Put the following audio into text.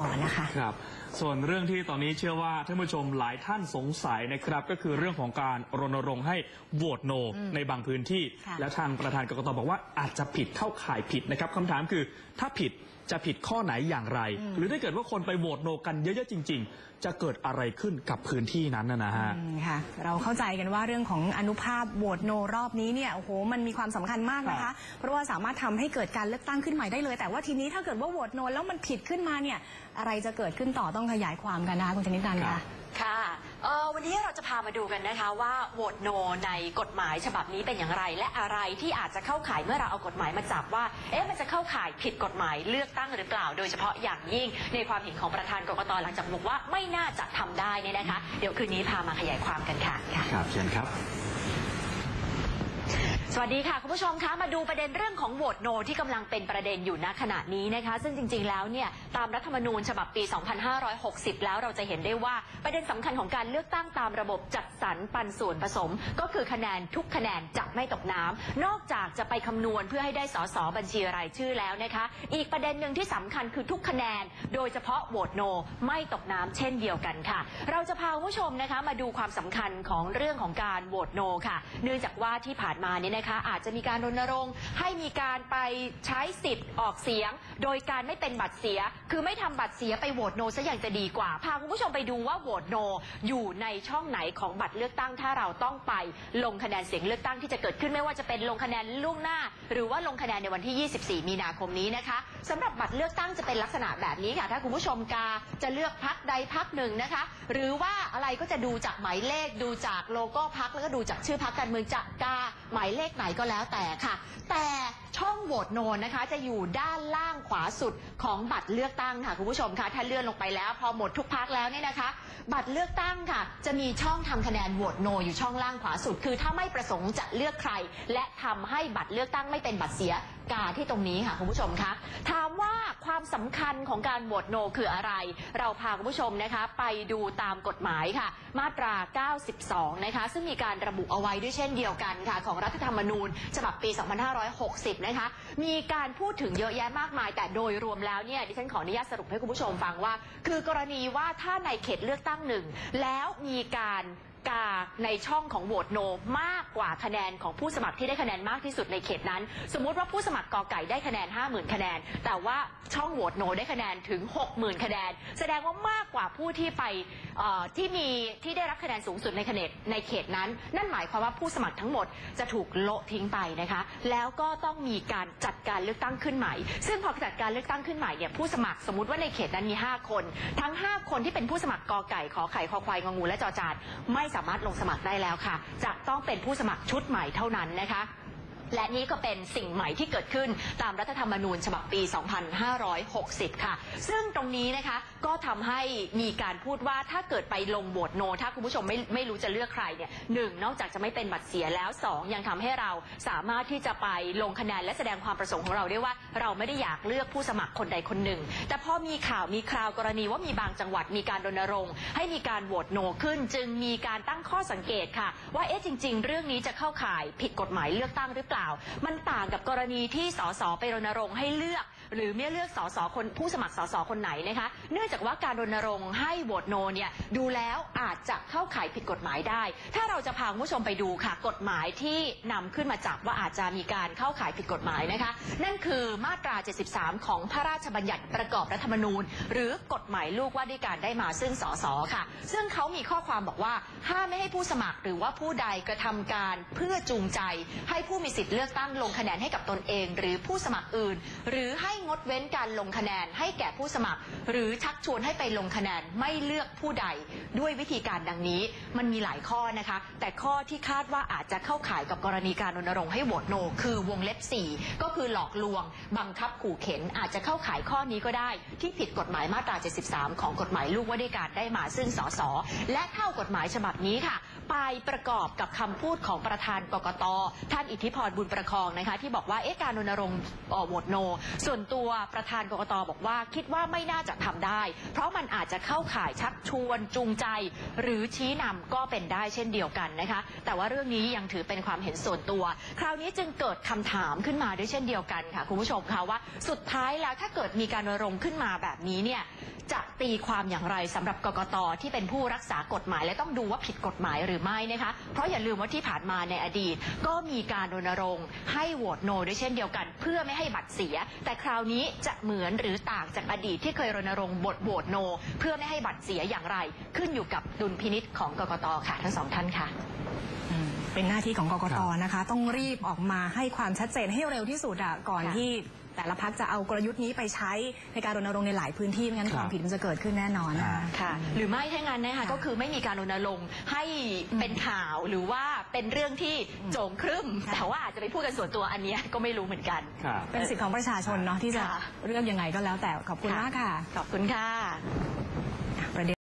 Oh. ก่อนนะคะ ครับ ส่วนเรื่องที่ตอนนี้เชื่อว่าท่านผู้ชมหลายท่านสงสัยนะครับ ก็คือเรื่องของการรณรงค์ให้โหวตโนในบางพื้นที่ ค่ะ และทางประธานกกตบอกว่าอาจจะผิดเข้าข่ายผิดนะครับคำถามคือถ้าผิดจะผิดข้อไหนอย่างไร หรือถ้าเกิดว่าคนไปโหวตโนกันเยอะๆจริง ๆ จะเกิดอะไรขึ้นกับพื้นที่นั้นนะนะฮะ อืมค่ะ เราเข้าใจกันว่าเรื่องของอนุภาพโหวตโนรอบนี้เนี่ยโอ้โหมันมีความสำคัญมากนะครัคะ บ เพราะว่าสามารถทำให้เกิดการเลือกตั้งขึ้นใหม่ได้เลย แต่ว่าทีนี้ถ้าเกิดว่าโหวตโนแล้วมันผิดขึ้นมาเนี่ยอะไรจะเกิดขึ้นต่อต้องขยายความกันนะคะคุณชนิดนันท์ครัค่ะบค่ะเอ่อวันนี้เราจะพามาดูกันนะคะว่าโหวตโนในกฎหมายฉบับนี้เป็นอย่างไร และอะไรที่อาจจะเข้าข่ายเมื่อเราเอากฎหมายมาจับว่า เอ๊ะมันจะเข้าข่ายผิดกฎหมายเลือกตั้งหรือเปล่า โดยเฉพาะอย่างยิ่งในความเห็นของประธานกกตหลังจากบอกว่าไม่น่าจะทำได้เนี่ยนะคะ เดี๋ยวคืนนี้พามาขยายความกันค่ะค่ะครับเชิญครับ สวัสดีค่ะ คุณผู้ชมคะมาดูประเด็นเรื่องของโหวตโนที่กำลังเป็นประเด็นอยู่ณขณะนี้นะคะ ซึ่งจริงๆแล้วเนี่ยตามรัฐธรรมนูญฉบับปี 2560 แล้วเราจะเห็นได้ว่าประเด็นสำคัญของการเลือกตั้งตามระบบจัดสรรปันส่วนผสม ก็คือคะแนนทุกคะแนนจะไม่ตกน้ำนอกจากจะไปคำนวณเพื่อให้ได้สสบัญชีรายชื่อแล้วนะคะ อีกประเด็นหนึ่งที่สำคัญคือทุกคะแนน โดยเฉพาะโหวตโนไม่ตกน้ำเช่นเดียวกันค่ะ เราจะพาคุณผู้ชมนะคะมาดูความสำคัญของเรื่องของการโหวตโนค่ะ เนื่องจากว่าที่ผ่านมาเนี่ยนะคะ อาจจะมีการรณรงค์ให้มีการไปใช้สิทธิ์ออกเสียง โดยการไม่เป็นบัตรเสีย คือไม่ทำบัตรเสียไปโหวตโนซะอย่างจะดีกว่า พาคุณผู้ชมไปดูว่าโหวตโนอยู่ในช่องไหนของบัตรเลือกตั้งถ้าเราต้องไปลงคะแนนเสียงเลือกตั้งที่จะเกิดขึ้นไม่ว่าจะเป็นลงคะแนนล่วงหน้า หรือว่าลงคะแนนในวันที่ 24 มีนาคมนี้นะคะสำหรับบัตรเลือกตั้งจะเป็นลักษณะแบบนี้ค่ะ ถ้าคุณผู้ชมกาจะเลือกพักใดพักหนึ่งนะคะ หรือว่าอะไรก็จะดูจากหมายเลขดูจากโลโก้พักแล้วก็ดูจากชื่อพักการเมืองจะกาหมายเลขไหนก็แล้วแต่ค่ะ แต่ช่องโหวตโนนะคะ จะอยู่ด้านล่างขวาสุดของบัตรเลือกตั้งค่ะคุณผู้ชมคะถ้าเลื่อนลงไปแล้วพอหมดทุกพักแล้วเนี่ยนะคะ บัตรเลือกตั้งค่ะ จะมีช่องทำคะแนนโหวตโนอยู่ช่องล่างขวาสุด คือถ้าไม่ประสงค์จะเลือกใคร และทำให้บัตรเลือกตั้งไม่เป็นบัตรเสียกาที่ตรงนี้ค่ะคุณผู้ชมคะถ้า ความสำคัญของการโหวตโนคืออะไร เราพาคุณผู้ชมนะคะไปดูตามกฎหมายค่ะ มาตรา 92 นะคะ ซึ่งมีการระบุเอาไว้ด้วยเช่นเดียวกันค่ะ ของรัฐธรรมนูญ ฉบับปี 2560 นะคะ มีการพูดถึงเยอะแยะมากมาย แต่โดยรวมแล้วเนี่ยดิฉันขออนุญาตสรุปให้คุณผู้ชมฟังว่า คือกรณีว่าถ้าในเขตเลือกตั้งหนึ่งแล้วมีการ กาในช่องของโหวตโนมากกว่าคะแนนของผู้สมัครที่ได้คะแนนมากที่สุดในเขตนั้น สมมุติว่าผู้สมัครกอไก่ได้คะแนน 50,000 คะแนน แต่ว่าช่องโหวตโนได้คะแนนถึง 60,000 คะแนน แสดงว่ามากกว่าผู้ที่ไปที่มีที่ได้รับคะแนนสูงสุดในเขตในเขตนั้น นั่นหมายความว่าผู้สมัครทั้งหมดจะถูกโละทิ้งไปนะคะ แล้วก็ต้องมีการจัดการเลือกตั้งขึ้นใหม่ ซึ่งพอจัดการเลือกตั้งขึ้นใหม่เนี่ยผู้สมัครสมมติว่าในเขตนั้นมี 5 คน ทั้ง 5 คนที่เป็นผู้สมัครกอไก่ขอไข่คอควายงองูและจอจานไม่สามารถลงสมัครได้แล้วค่ะ จะต้องเป็นผู้สมัครชุดใหม่เท่านั้นนะคะและนี้ก็เป็นสิ่งใหม่ที่เกิดขึ้นตามรัฐธรรมนูญฉบับปี 2560 ค่ะ ซึ่งตรงนี้นะคะ ก็ทำให้มีการพูดว่าถ้าเกิดไปลงโหวตโน ถ้าคุณผู้ชมไม่ไม่รู้จะเลือกใครเนี่ยหนึ่งนอกจากจะไม่เป็นบัตรเสียแล้วสองยังทำให้เราสามารถที่จะไปลงคะแนนและแสดงความประสงค์ของเราได้ว่า เราไม่ได้อยากเลือกผู้สมัครคนใดคนหนึ่ง แต่พอมีข่าวมีคราวกรณีว่ามีบางจังหวัดมีการรณรงค์ ให้มีการโหวตโนขึ้น จึงมีการตั้งข้อสังเกตค่ะ ว่าเอ๊ะจริง ๆ เรื่องนี้จะเข้าข่ายผิดกฎหมายเลือกตั้งหรือเปล่า มันต่างกับกรณีที่สสไปรณรงค์ให้เลือก หรือไม่เลือกสสคนผู้สมัครสสคนไหนนะคะ เนื่องจากว่าการรณรงค์ให้โหวตโนเนี่ยดูแล้วอาจจะเข้าข่ายผิดกฎหมายได้ ถ้าเราจะพาคุณผู้ชมไปดูค่ะ กฎหมายที่นำขึ้นมาจับว่าอาจจะมีการเข้าข่ายผิดกฎหมายนะคะ นั่นคือมาตรา 73 ของพระราชบัญญัติประกอบรัฐธรรมนูญ หรือกฎหมายลูกว่าด้วยการได้มาซึ่งสสค่ะ ซึ่งเขามีข้อความบอกว่าห้ามไม่ให้ผู้สมัครหรือว่าผู้ใดกระทำการเพื่อจูงใจ ให้ผู้มีสิทธิ์เลือกตั้งลงคะแนนให้กับตนเอง หรือผู้สมัครอื่น หรือให้งดเว้นการลงคะแนนให้แก่ผู้สมัคร หรือชักชวนให้ไปลงคะแนนไม่เลือกผู้ใดด้วยวิธีการดังนี้ มันมีหลายข้อนะคะ แต่ข้อที่คาดว่าอาจจะเข้าข่ายกับกรณีการรณรงค์ให้โหวตโน คือวงเล็บ 4 ก็คือหลอกลวง บังคับขู่เข็น อาจจะเข้าข่ายข้อนี้ก็ได้ ที่ผิดกฎหมายมาตรา 73 ของกฎหมายลูกว่าด้วยการได้มาซึ่งสสและเท่ากฎหมายฉบับนี้ค่ะ ไปประกอบกับคำพูดของประธานกกตท่านอิทธิพรบุญประคองนะคะ ที่บอกว่าเอ๊ะการรณรงค์โหวตโน ส่วนตัวประธานกกตบอกว่าคิดว่าไม่น่าจะทำได้เพราะมันอาจจะเข้าข่ายชักชวนจูงใจ หรือชี้นำก็เป็นได้เช่นเดียวกันนะคะ แต่ว่าเรื่องนี้ยังถือเป็นความเห็นส่วนตัว คราวนี้จึงเกิดคำถามขึ้นมาด้วยเช่นเดียวกันค่ะคุณผู้ชมคะว่าสุดท้ายแล้วถ้าเกิดมีการรณรงค์ขึ้นมาแบบนี้เนี่ยจะตีความอย่างไรสำหรับกกตที่เป็นผู้รักษากฎหมาย และต้องดูว่าผิดกฎหมายหรือไม่นะคะ เพราะอย่าลืมว่าที่ผ่านมาในอดีต ก็มีการรณรงค์ให้โหวตโนด้วยเช่นเดียวกัน เพื่อไม่ให้บัตรเสีย แต่คราวนี้จะเหมือนหรือต่างจากอดีตที่เคยรณรงค์บทหวตโน เพื่อไม่ให้บัตรเสียอย่างไร ขึ้นอยู่กับดุลพินิษของกกตค่ะ ทั้งสองท่านค่ะอืมเป็นหน้าที่ของกกคตรับนะคะ ต้องรีบออกมาให้ความชัดเจนให้เร็วที่สุดอะก่อนค่ะที่ แต่ละพักจะเอากลยุทธ์นี้ไปใช้ในการรณรงค์ในหลายพื้นที่ไม่งั้นครับความผิดมันจะเกิดขึ้นแน่นอนนะคะ ค่ะหรือไม่ถ้างั้นนะคะค่ะก็คือไม่มีการรณรงค์ให้เป็นข่าวหรือว่าเป็นเรื่องที่โจงครึ่ม ค่ะ แต่ว่าอาจจะไปพูดกันส่วนตัวอันเนี้ยก็ไม่รู้เหมือนกัน ครับ เป็นสิทธิของประชาชนเนาะที่จะค่ะ เลือกยังไงก็แล้วแต่ขอบคุณมากค่ะขอบคุณค่ะ ประเด็น